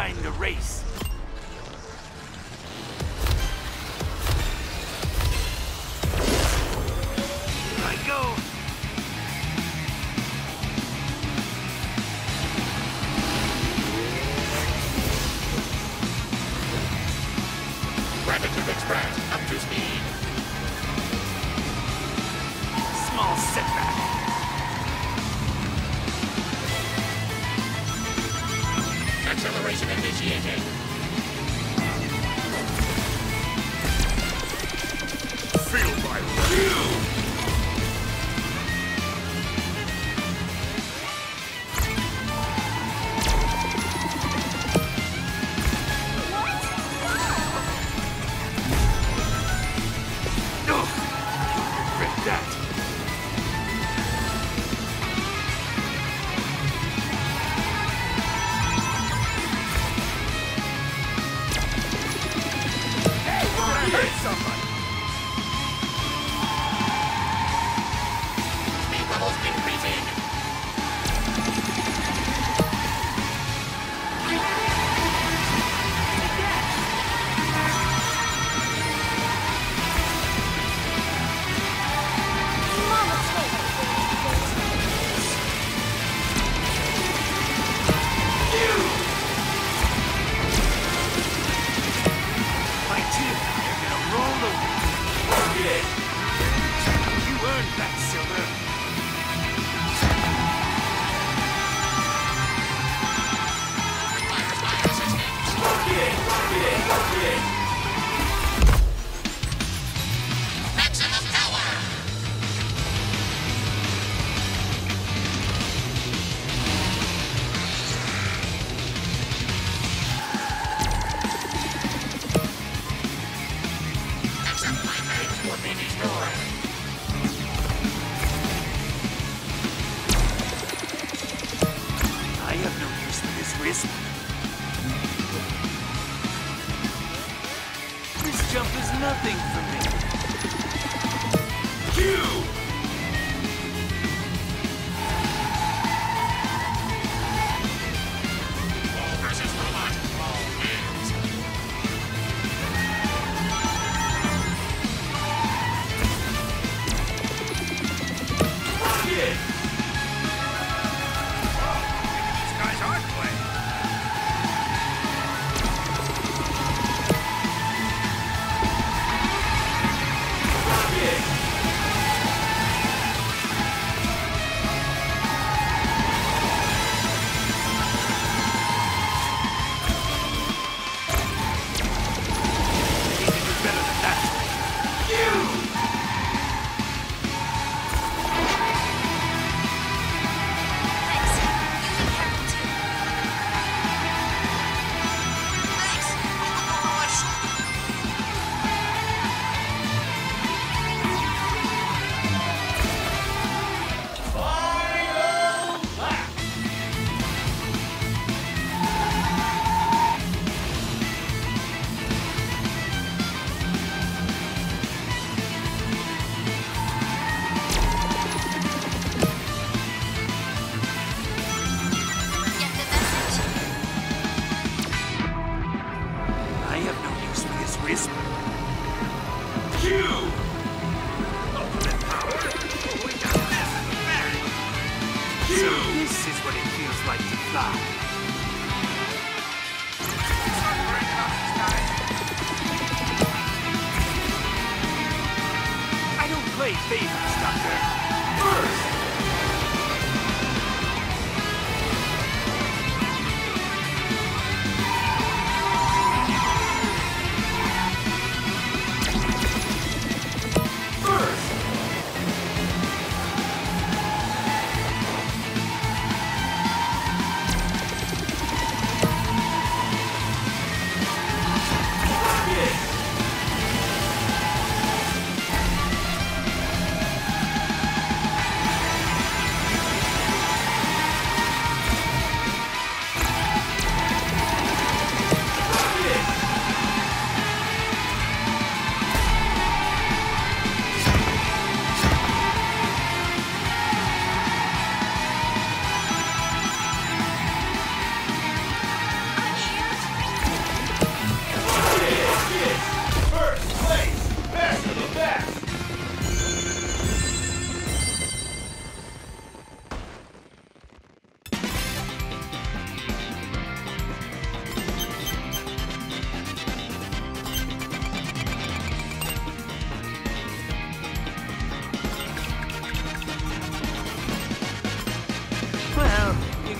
time to race. Express, up to speed. Small setback. Operation initiated. I have no use for this. This jump is nothing for me. You! This is what it feels like to fly. I don't play favorites, Doctor.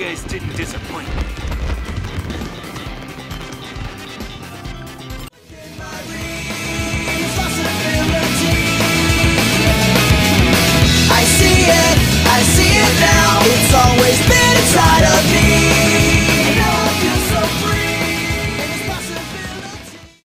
guys didn't disappoint me. It's always been inside of